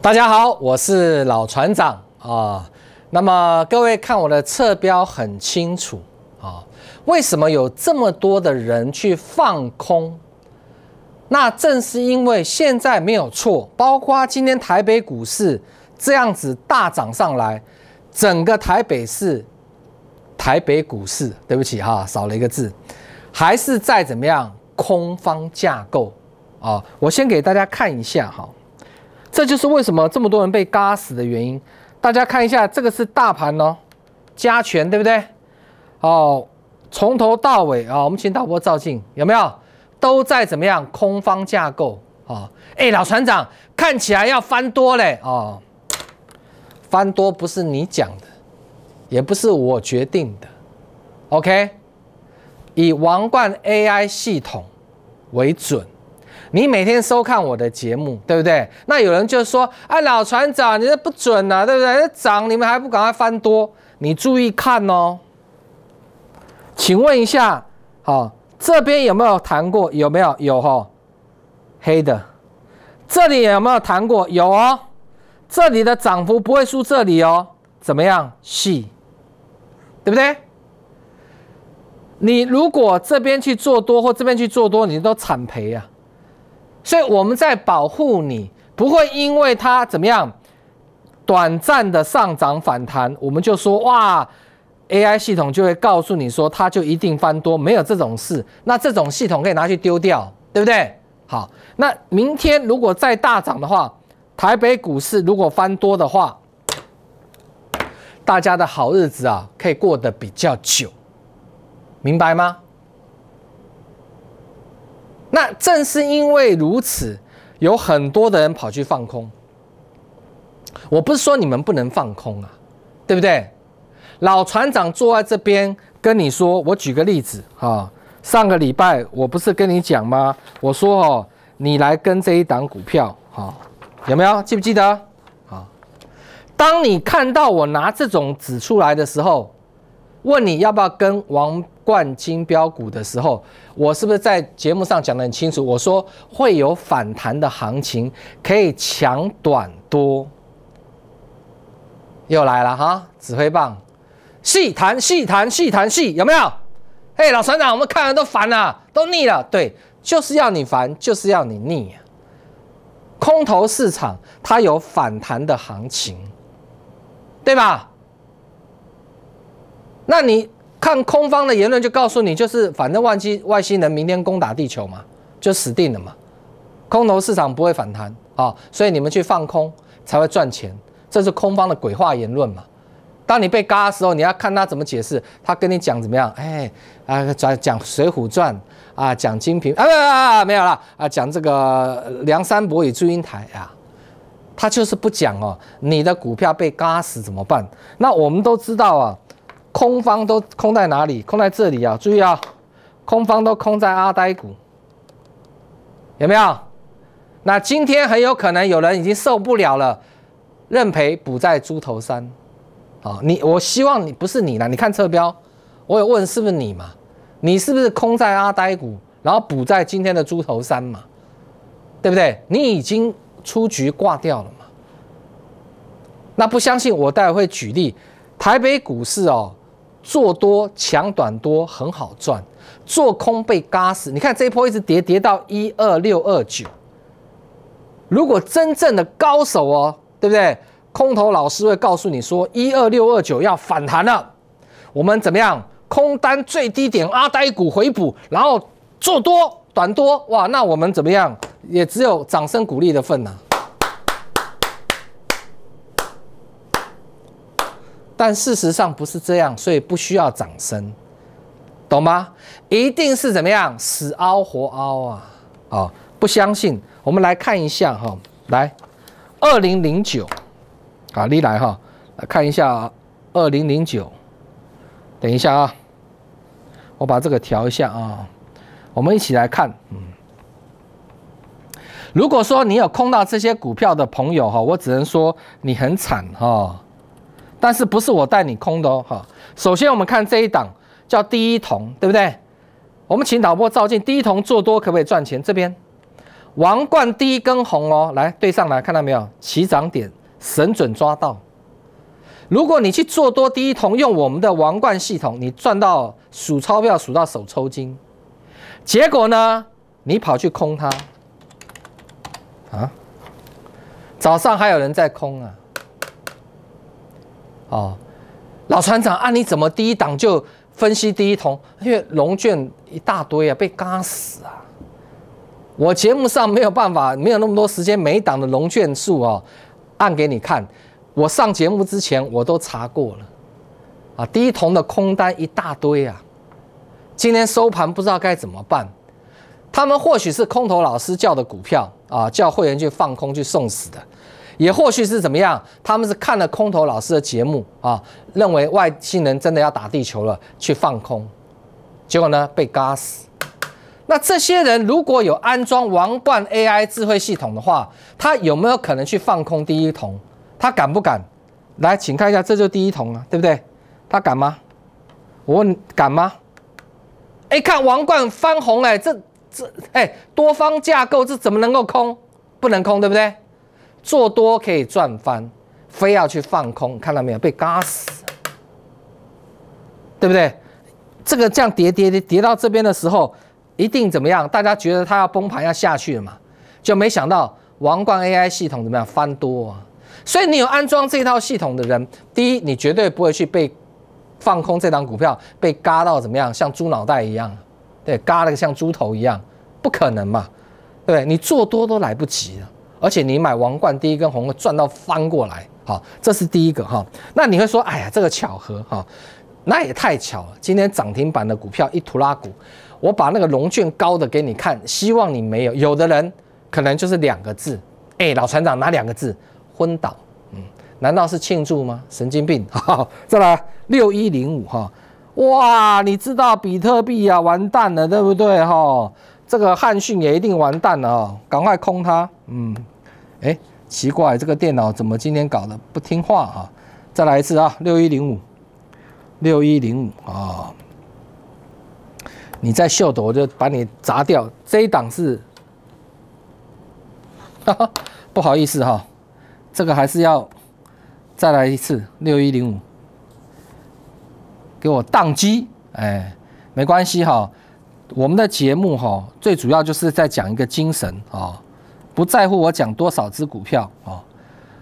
大家好，我是老船长啊。那么各位看我的侧标很清楚啊，为什么有这么多的人去放空？那正是因为现在没有错，包括今天台北股市这样子大涨上来，整个台北市、台北股市，对不起哈，少了一个字，还是在怎么样空方架构啊？我先给大家看一下哈。这就是为什么这么多人被嘎死的原因。大家看一下，这个是大盘哦，加权对不对？哦，从头到尾啊，我们请导播照镜，有没有？都在怎么样？空方架构啊？哎，老船长，看起来要翻多嘞哦。翻多不是你讲的，也不是我决定的。OK，以王冠 AI 系统为准。你每天收看我的节目，对不对？那有人就说：“哎，老船长，你这不准呐，对不对？涨你们还不赶快翻多？你注意看哦。”请问一下，好，这边有没有谈过？有没有？有哈，黑的。这里有没有谈过？有哦。这里的涨幅不会输这里哦。怎么样？细，对不对？你如果这边去做多，或这边去做多，你都惨赔啊。所以我们在保护你，不会因为它怎么样短暂的上涨反弹，我们就说哇，AI 系统就会告诉你说它就一定翻多，没有这种事。那这种系统可以拿去丢掉，对不对？好，那明天如果再大涨的话，台北股市如果翻多的话，大家的好日子啊，可以过得比较久，明白吗？那正是因为如此，有很多的人跑去放空。我不是说你们不能放空啊，对不对？老船长坐在这边跟你说，我举个例子啊，上个礼拜我不是跟你讲吗？我说哦，你来跟这一档股票，哈，有没有记不记得？啊，当你看到我拿这种纸出来的时候，问你要不要跟王。冠金标股的时候，我是不是在节目上讲得很清楚？我说会有反弹的行情，可以抢短多。又来了哈，指挥棒，细谈细谈细谈细，有没有？嘿，老船长，我们看了都烦了，都腻了。对，就是要你烦，就是要你腻。空头市场它有反弹的行情，对吧？那你？看空方的言论就告诉你，就是反正万机外星人明天攻打地球嘛，就死定了嘛。空头市场不会反弹啊，所以你们去放空才会赚钱，这是空方的鬼话言论嘛。当你被嘎的时候，你要看他怎么解释。他跟你讲怎么样？哎啊，讲讲《水浒传》啊，讲金瓶啊，啊没有了啊，讲这个梁山伯与祝英台啊，他就是不讲哦。你的股票被嘎死怎么办？那我们都知道啊。空方都空在哪里？空在这里啊！注意啊，空方都空在阿呆股，有没有？那今天很有可能有人已经受不了了，认赔补在猪头山。啊，你我希望你不是你了，你看侧标，我有问是不是你嘛？你是不是空在阿呆股，然后补在今天的猪头山嘛？对不对？你已经出局挂掉了嘛？那不相信我，待会会举例台北股市哦。做多抢短多很好赚，做空被嘎死。你看这一波一直跌跌到一二六二九。如果真正的高手哦，对不对？空头老师会告诉你说一二六二九要反弹了，我们怎么样？空单最低点阿呆股回补，然后做多短多，哇，那我们怎么样？也只有掌声鼓励的份呐。但事实上不是这样，所以不需要掌声，懂吗？一定是怎么样死凹活凹啊！啊，不相信，我们来看一下哈，来，二零零九，啊，你来哈，来看一下二零零九，等一下啊，我把这个调一下啊，我们一起来看，嗯，如果说你有空到这些股票的朋友哈，我只能说你很惨哈。但是不是我带你空的哦，哈。首先我们看这一档叫第一铜，对不对？我们请导播照镜，第一铜做多可不可以赚钱？这边王冠第一根红哦，来对上来看到没有？起涨点神准抓到。如果你去做多第一桶，用我们的王冠系统，你赚到数钞票数到手抽筋，结果呢，你跑去空它，啊？早上还有人在空啊？哦，老船长啊，你怎么第一档就分析第一桶？因为龙卷一大堆啊，被嘎死啊！我节目上没有办法，没有那么多时间，每一档的龙卷数哦，按给你看。我上节目之前我都查过了，啊，第一桶的空单一大堆啊，今天收盘不知道该怎么办。他们或许是空头老师叫的股票啊，叫会员去放空去送死的，也或许是怎么样，他们是看了空头老师的节目啊，认为外星人真的要打地球了，去放空，结果呢被嘎死。那这些人如果有安装王冠 AI 智慧系统的话，他有没有可能去放空第一桶？他敢不敢？来，请看一下，这就第一桶啊，对不对？他敢吗？我问，敢吗？哎，看王冠翻红，哎，这这，哎，多方架构，这怎么能够空？不能空，对不对？做多可以赚翻，非要去放空，看到没有？被嘎死，对不对？这个这样跌跌跌跌到这边的时候。一定怎么样？大家觉得它要崩盘要下去了嘛？就没想到王冠 AI 系统怎么样翻多啊？所以你有安装这套系统的人，第一，你绝对不会去被放空这档股票，被嘎到怎么样，像猪脑袋一样，对，嘎了个像猪头一样，不可能嘛？对你做多都来不及了，而且你买王冠第一根红会赚到翻过来，好，这是第一个哈。那你会说，哎呀，这个巧合哈，那也太巧了。今天涨停板的股票一图拉股。我把那个龙卷高的给你看，希望你没有。有的人可能就是两个字，哎，老船长哪两个字？昏倒。嗯，难道是庆祝吗？神经病。哈，再来六一零五哈，哇，你知道比特币啊，完蛋了，对不对哈？这个汉讯也一定完蛋了哦，赶快空它。嗯，哎，奇怪，这个电脑怎么今天搞的不听话啊？再来一次啊，六一零五，六一零五啊。你再秀的，我就把你砸掉。这一档是，不好意思哈，这个还是要再来一次六一零五，给我宕机。哎，没关系哈，我们的节目哈，最主要就是在讲一个精神啊，不在乎我讲多少只股票啊。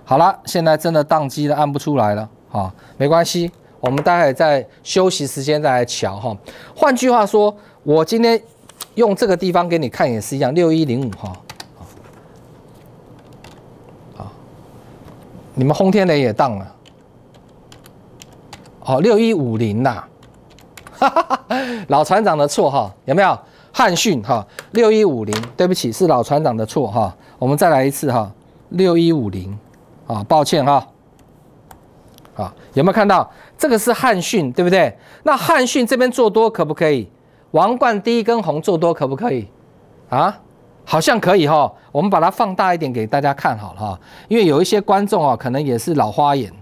好了，现在真的宕机了，按不出来了啊，没关系。我们待会在休息时间再来瞧哈。换句话说，我今天用这个地方给你看也是一样，六一零五哈。好，你们轰天雷也当了。哦，六一五零呐，老船长的错哈，有没有？汉逊哈，六一五零，对不起，是老船长的错哈。我们再来一次哈，六一五零，啊，抱歉哈。啊，有没有看到这个是汉讯，对不对？那汉讯这边做多可不可以？王冠第一根红做多可不可以？啊，好像可以哈。我们把它放大一点给大家看好了哈，因为有一些观众啊，可能也是老花眼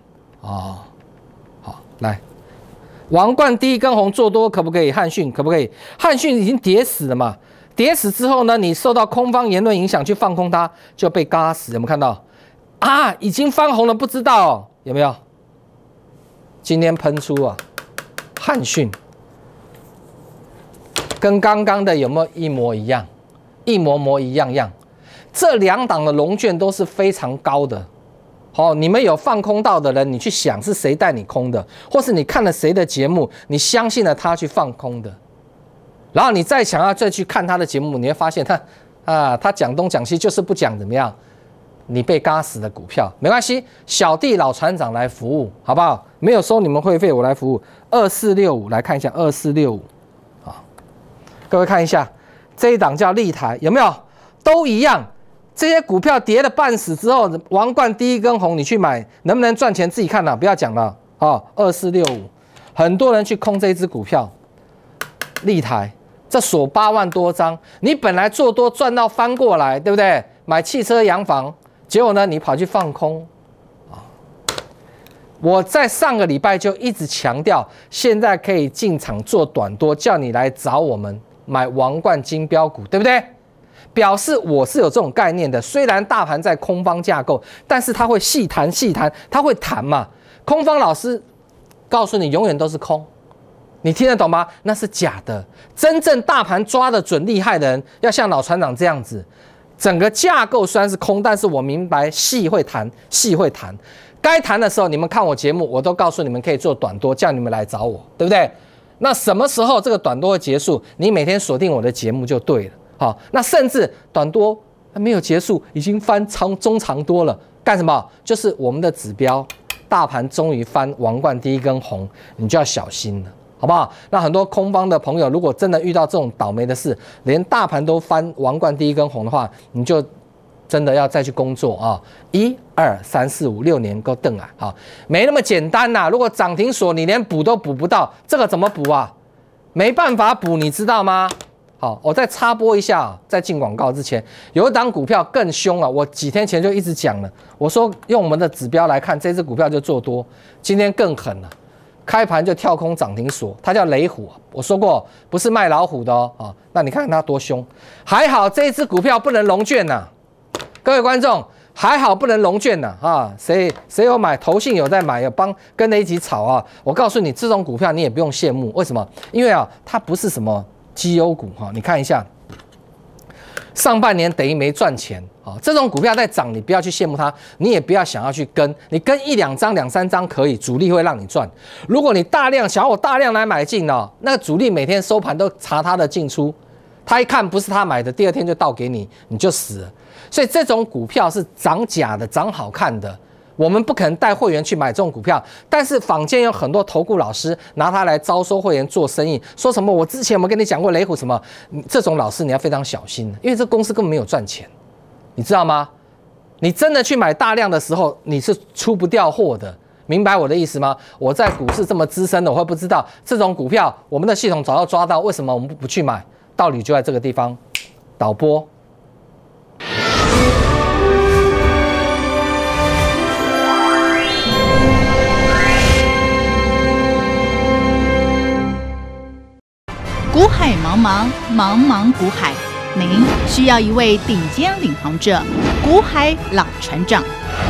啊。好，来，王冠第一根红做多可不可以？汉讯可不可以？汉讯已经跌死了嘛？跌死之后呢，你受到空方言论影响去放空它，就被嘎死。有没有看到？啊，已经翻红了，不知道有没有？今天喷出啊，汉讯跟刚刚的有没有一模一样？一模模一样样。这两档的龙卷都是非常高的。好，你们有放空到的人，你去想是谁带你空的，或是你看了谁的节目，你相信了他去放空的。然后你再想要再去看他的节目，你会发现他 啊，他讲东讲西就是不讲怎么样。你被嘎死的股票没关系，小弟老船长来服务，好不好？没有收你们会费，我来服务。二四六五来看一下，二四六五，啊，各位看一下，这一档叫立台，有没有？都一样。这些股票跌了半死之后，王冠第一根红，你去买能不能赚钱？自己看呐，不要讲了啊。二四六五，很多人去空这一只股票，立台，这锁八万多张，你本来做多赚到翻过来，对不对？买汽车洋房。结果呢？你跑去放空啊！我在上个礼拜就一直强调，现在可以进场做短多，叫你来找我们买王冠金标股，对不对？表示我是有这种概念的。虽然大盘在空方架构，但是它会细谈细谈，它会谈嘛。空方老师告诉你，永远都是空，你听得懂吗？那是假的。真正大盘抓得准、厉害的人，要像老船长这样子。整个架构虽然是空，但是我明白戏会弹，戏会弹。该弹的时候，你们看我节目，我都告诉你们可以做短多，叫你们来找我，对不对？那什么时候这个短多会结束？你每天锁定我的节目就对了。好，那甚至短多还没有结束，已经翻长中长多了，干什么？就是我们的指标，大盘终于翻王冠第一根红，你就要小心了，好不好？那很多空方的朋友，如果真的遇到这种倒霉的事，连大盘都翻王冠第一根红的话，你就真的要再去工作啊！一二三四五六年够瞪啊！好，没那么简单呐。如果涨停锁你连补都补不到，这个怎么补啊？没办法补，你知道吗？好，我再插播一下，在进广告之前，有一档股票更凶了。我几天前就一直讲了，我说用我们的指标来看，这只股票就做多，今天更狠了，开盘就跳空涨停锁，它叫雷虎。我说过，不是卖老虎的哦。啊，那你看看它多凶，还好这一只股票不能龙卷呐。各位观众，还好不能龙卷呐。啊，谁谁有买，投信有在买，有帮跟着一起炒啊。我告诉你，这种股票你也不用羡慕，为什么？因为啊，它不是什么。绩优股哈，你看一下，上半年等于没赚钱啊。这种股票在涨，你不要去羡慕它，你也不要想要去跟。你跟一两张、两三张可以，主力会让你赚。如果你大量想要我大量来买进哦，那个主力每天收盘都查他的进出，他一看不是他买的，第二天就倒给你，你就死了。所以这种股票是涨假的，涨好看的。我们不可能带会员去买这种股票，但是坊间有很多投顾老师拿它来招收会员做生意，说什么我之前有没跟你讲过雷虎什么？这种老师你要非常小心，因为这公司根本没有赚钱，你知道吗？你真的去买大量的时候，你是出不掉货的，明白我的意思吗？我在股市这么资深的，我会不知道这种股票，我们的系统早要抓到，为什么我们不去买？道理就在这个地方，导播。股海茫茫，茫茫股海，您需要一位顶尖领航者，股海老船长。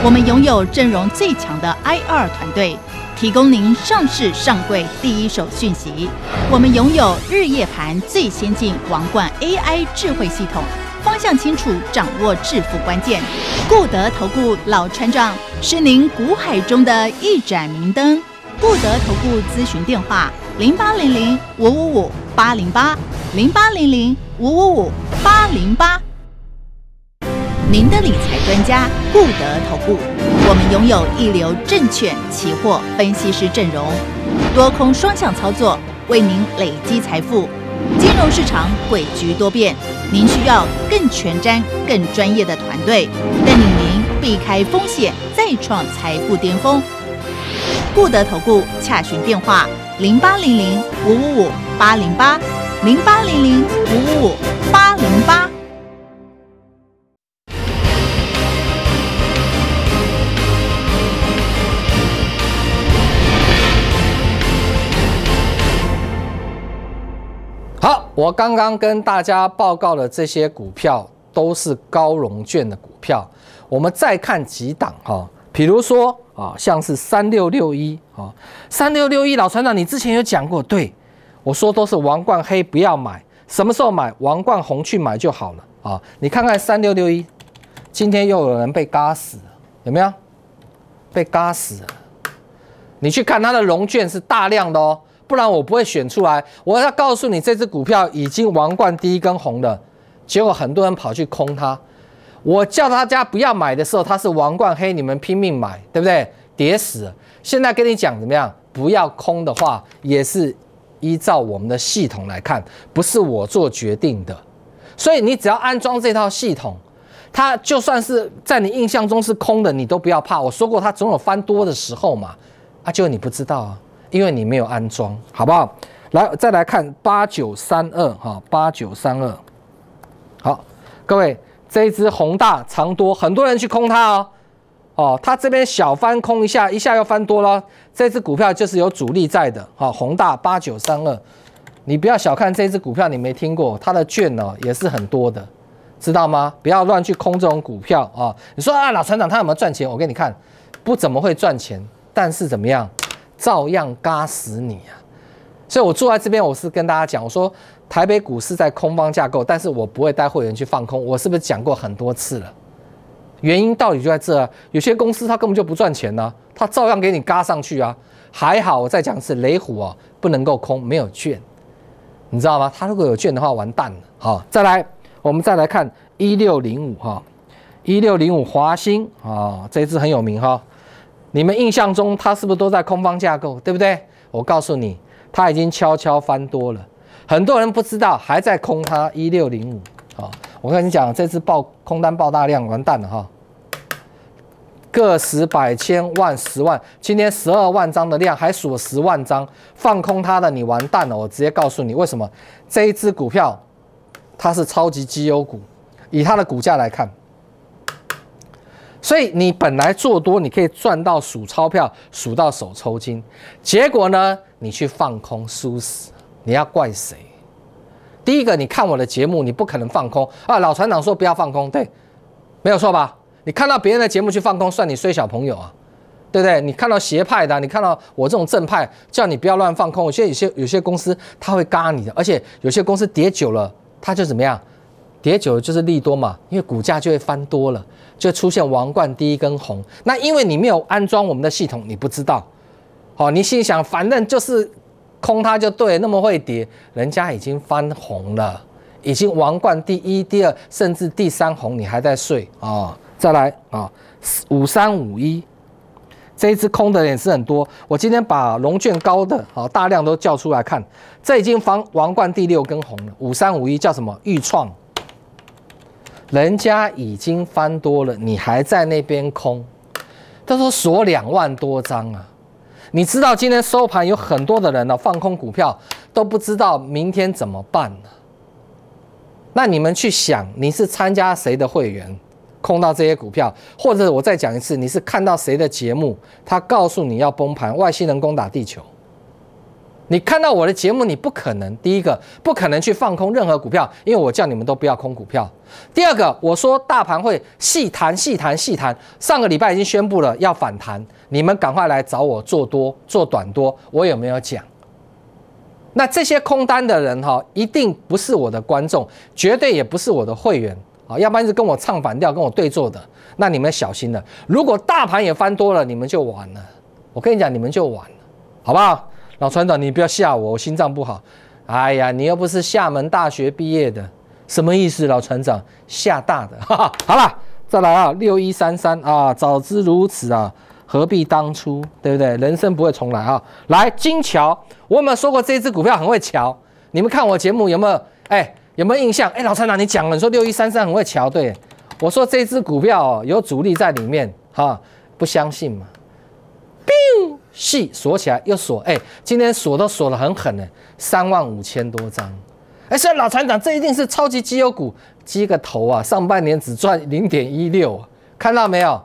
我们拥有阵容最强的 IR 团队，提供您上市上柜第一手讯息。我们拥有日夜盘最先进王冠 AI 智慧系统，方向清楚，掌握致富关键。固德投顾老船长是您股海中的一盏明灯。固德投顾咨询电话：零八零零五五五。八零八零八零零五五五八零八，您的理财专家固德投顾，我们拥有一流证券期货分析师阵容，多空双向操作，为您累积财富。金融市场诡谲多变，您需要更全瞻、更专业的团队，带领您避开风险，再创财富巅峰。固德投顾洽询电话：零八零零五五五八零八零八零零五五五八零八。好，我刚刚跟大家报告的这些股票都是高融券的股票。我们再看几档哈，比如说。啊，像是三六六一啊，三六六一老船长，你之前有讲过，对我说都是王冠黑，不要买，什么时候买？王冠红去买就好了啊！你看看三六六一，今天又有人被嘎死了，有没有？被嘎死了？你去看它的融券是大量的哦，不然我不会选出来。我要告诉你，这只股票已经王冠第一根红的，结果很多人跑去空它。我叫大家不要买的时候，它是王冠黑，你们拼命买，对不对？跌死。现在跟你讲怎么样？不要空的话，也是依照我们的系统来看，不是我做决定的。所以你只要安装这套系统，它就算是在你印象中是空的，你都不要怕。我说过，它总有翻多的时候嘛。啊，就你不知道啊，因为你没有安装，好不好？来，再来看八九三二哈，八九三二。好，各位。这一只宏大长多，很多人去空它哦，哦，它这边小翻空一下，一下又翻多了。这只股票就是有主力在的，好，宏大八九三二，你不要小看这只股票，你没听过，它的券呢也是很多的，知道吗？不要乱去空这种股票啊！你说啊，老船长他有没有赚钱？我给你看，不怎么会赚钱，但是怎么样，照样嘎死你啊！所以我坐在这边，我是跟大家讲，我说台北股市在空方架构，但是我不会带会员去放空。我是不是讲过很多次了？原因到底就在这啊！有些公司它根本就不赚钱呢，它照样给你嘎上去啊！还好，我再讲一次，雷虎啊不能够空，没有券，你知道吗？它如果有券的话，完蛋了。好，再来。我们再来看一六零五哈，一六零五华兴啊，这一支很有名哈。你们印象中它是不是都在空方架构，对不对？我告诉你，它已经悄悄翻多了，很多人不知道，还在空它一六零五啊。我跟你讲，这次爆空单爆大量，完蛋了哈。个十百千万十万，今天十二万张的量还锁十万张，放空它的你完蛋了。我直接告诉你为什么，这一只股票。它是超级绩优股，以它的股价来看，所以你本来做多，你可以赚到数钞票，数到手抽筋。结果呢，你去放空输死，你要怪谁？第一个，你看我的节目，你不可能放空啊！老船长说不要放空，对，没有错吧？你看到别人的节目去放空，算你衰小朋友啊，对不对？你看到邪派的，你看到我这种正派，叫你不要乱放空。有些有些有些公司他会嘎你的，而且有些公司跌久了。它就怎么样，跌久了就是利多嘛，因为股价就会翻多了，就出现王冠第一根红。那因为你没有安装我们的系统，你不知道。好，你心想反正就是空它就对，那么会跌，人家已经翻红了，已经王冠第一、第二，甚至第三红，你还在睡啊？再来啊，五三五一。这一只空的也是很多，我今天把龙卷高的啊大量都叫出来看，这已经防王冠第六根红了，五三五一叫什么？豫创，人家已经翻多了，你还在那边空，他说锁两万多张啊，你知道今天收盘有很多的人呢放空股票，都不知道明天怎么办呢？那你们去想，你是参加谁的会员？空到这些股票，或者我再讲一次，你是看到谁的节目，他告诉你要崩盘，外星人攻打地球。你看到我的节目，你不可能第一个不可能去放空任何股票，因为我叫你们都不要空股票。第二个，我说大盘会细谈细谈细谈，上个礼拜已经宣布了要反弹，你们赶快来找我做多做短多，我有没有讲？那这些空单的人哈，一定不是我的观众，绝对也不是我的会员。啊，要不然是跟我唱反调、跟我对坐的，那你们小心了。如果大盘也翻多了，你们就完了。我跟你讲，你们就完了，好不好？老船长，你不要吓我，我心脏不好。哎呀，你又不是厦门大学毕业的，什么意思？老船长，吓大的。哈哈，好了，再来啊，六一三三啊，早知如此啊，何必当初，对不对？人生不会重来啊。来，金桥，我有没有说过这只股票很会桥？你们看我节目有没有？哎。有没有印象？哎，老船长，你讲了，你说六一三三很会瞧，对，我说这只股票有主力在里面，哈，不相信吗？biu，细锁起来又锁，哎，今天锁都锁得很狠呢，三万五千多张，哎，所以老船长，这一定是超级绩优股，鸡个头啊，上半年只赚零点一六，看到没有？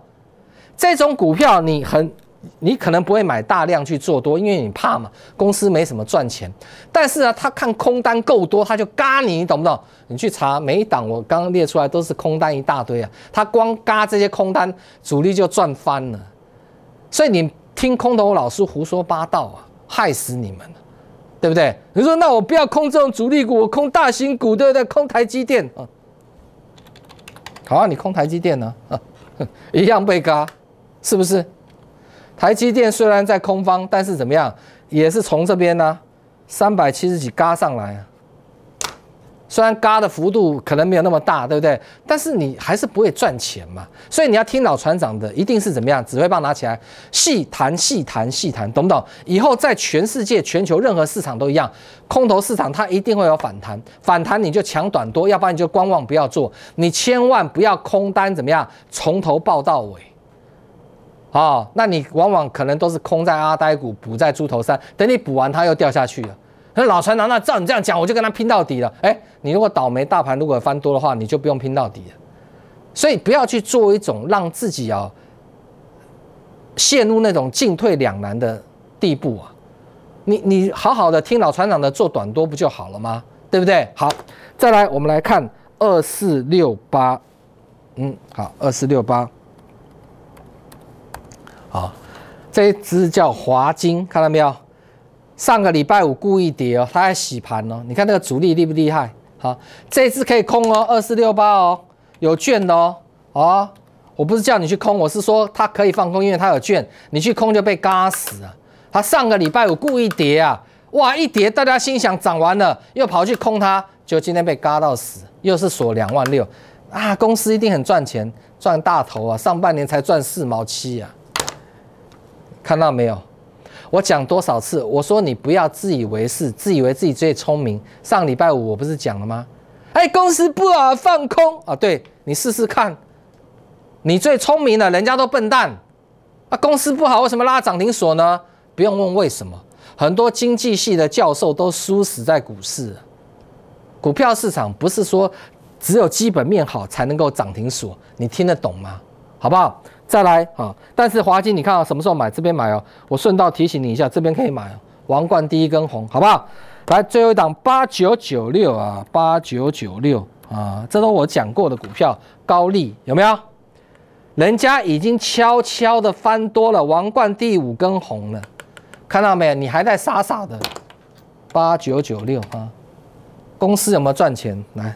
这种股票你很。你可能不会买大量去做多，因为你怕嘛，公司没什么赚钱。但是呢，他看空单够多，他就嘎你，你懂不懂？你去查每一档，我刚刚列出来都是空单一大堆啊。他光嘎这些空单，主力就赚翻了。所以你听空头老师胡说八道啊，害死你们了，对不对？你说那我不要空这种主力股，我空大型股，对不对？空台积电啊，好啊，你空台积电呢？啊，一样被嘎，是不是？台积电虽然在空方，但是怎么样，也是从这边呢，三百七十几嘎上来啊。虽然嘎的幅度可能没有那么大，对不对？但是你还是不会赚钱嘛。所以你要听老船长的，一定是怎么样，指挥棒拿起来，细谈细谈细谈，懂不懂？以后在全世界、全球任何市场都一样，空头市场它一定会有反弹，反弹你就抢短多，要不然你就观望不要做，你千万不要空单怎么样，从头报到尾。哦，那你往往可能都是空在阿呆股，补在猪头山，等你补完它又掉下去了。那老船长，那照你这样讲，我就跟他拼到底了。哎，你如果倒霉，大盘如果翻多的话，你就不用拼到底了。所以不要去做一种让自己啊陷入那种进退两难的地步啊。你你好好的听老船长的做短多不就好了吗？对不对？好，再来我们来看二四六八，嗯，好，二四六八，好，这一只叫华金，看到没有？上个礼拜五故意跌哦，它在洗盘哦，你看那个主力厉不厉害？好，这次可以空哦，二四六八哦，有券的哦，啊，我不是叫你去空，我是说它可以放空，因为它有券，你去空就被嘎死了。它上个礼拜五故意跌啊，哇，一跌大家心想涨完了，又跑去空它，就今天被嘎到死，又是锁两万六啊，公司一定很赚钱，赚大头啊，上半年才赚四毛七啊，看到没有？我讲多少次？我说你不要自以为是，自以为自己最聪明。上礼拜五我不是讲了吗？哎，公司不好放空啊！对你试试看，你最聪明了，人家都笨蛋。啊，公司不好，为什么拉涨停锁呢？不用问为什么，很多经济系的教授都输死在股市。股票市场不是说只有基本面好才能够涨停锁，你听得懂吗？好不好？再来啊！但是华金，你看啊，什么时候买？这边买哦。我顺道提醒你一下，这边可以买哦。王冠第一根红，好不好？来，最后一档八九九六啊，八九九六啊，这都我讲过的股票，高利有没有？人家已经悄悄的翻多了，王冠第五根红了，看到没有？你还在傻傻的八九九六啊？公司有没有赚钱？来，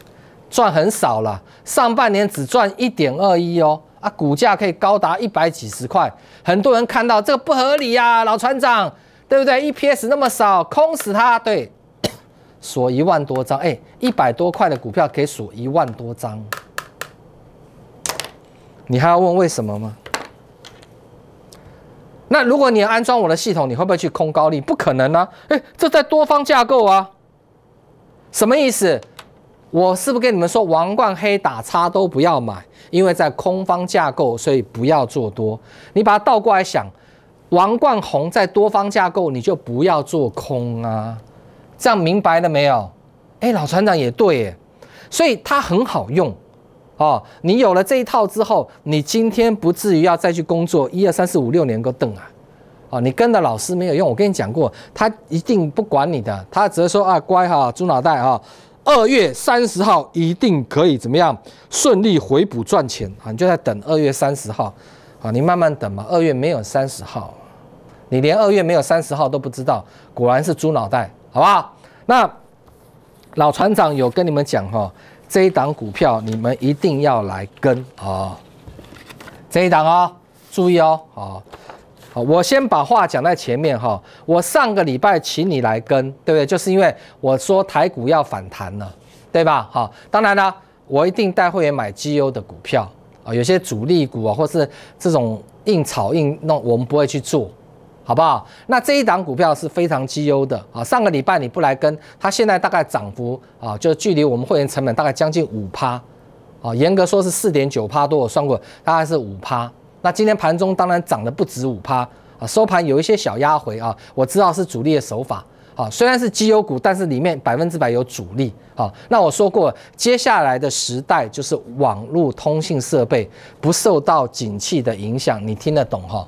赚很少了，上半年只赚一点二一哦。啊，股价可以高达一百几十块，很多人看到这个不合理呀，老船长，对不对？EPS 那么少，空死它，对，锁一万多张，哎，一百多块的股票可以锁一万多张，你还要问为什么吗？那如果你安装我的系统，你会不会去空高利？不可能啊，哎，这在多方架构啊，什么意思？我是不是跟你们说，王冠黑打叉都不要买，因为在空方架构，所以不要做多。你把它倒过来想，王冠红在多方架构，你就不要做空啊。这样明白了没有？哎，老船长也对耶，所以它很好用哦。你有了这一套之后，你今天不至于要再去工作一二三四五六年个等啊。哦，你跟着老师没有用，我跟你讲过，他一定不管你的，他只是说啊，乖哈，猪脑袋哈。二月三十号一定可以怎么样顺利回补赚钱啊？你就在等二月三十号啊，你慢慢等嘛。二月没有三十号，你连二月没有三十号都不知道，果然是猪脑袋，好不好？那老船长有跟你们讲哈，这一档股票你们一定要来跟啊，这一档哦，注意哦，好。好，我先把话讲在前面哈。我上个礼拜请你来跟，对不对？就是因为我说台股要反弹了，对吧？好，当然了，我一定带会员买绩优的股票啊。有些主力股啊，或是这种硬炒硬弄，我们不会去做，好不好？那这一档股票是非常绩优的啊。上个礼拜你不来跟，它现在大概涨幅啊，就距离我们会员成本大概将近五趴啊。严格说是四点九趴多，我算过大概是五趴。那今天盘中当然涨得不止五趴啊，收盘有一些小压回啊，我知道是主力的手法啊，虽然是绩优股，但是里面百分之百有主力啊。那我说过，接下来的时代就是网络通信设备不受到景气的影响，你听得懂哈？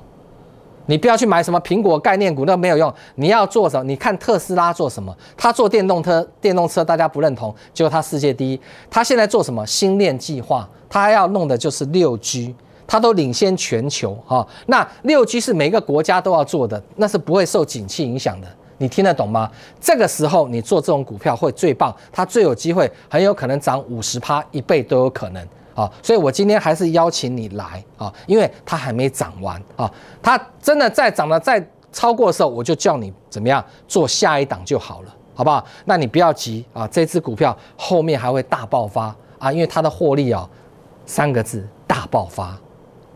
你不要去买什么苹果概念股，那没有用。你要做什么？你看特斯拉做什么？他做电动车，电动车大家不认同，结果他世界第一。他现在做什么？星链计划，他要弄的就是六 G。它都领先全球哈，那六 G 是每个国家都要做的，那是不会受景气影响的，你听得懂吗？这个时候你做这种股票会最棒，它最有机会，很有可能涨五十趴一倍都有可能啊，所以我今天还是邀请你来啊，因为它还没涨完啊，它真的再涨了再超过的时候，我就叫你怎么样做下一档就好了，好不好？那你不要急啊，这只股票后面还会大爆发啊，因为它的获利啊，三个字大爆发。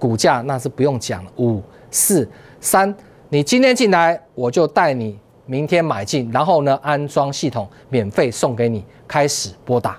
股价那是不用讲了，五四三，你今天进来，我就带你明天买进，然后呢安装系统，免费送给你，开始拨打。